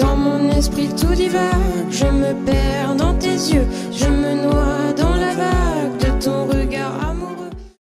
Dans mon esprit tout divague, je me perds dans tes yeux.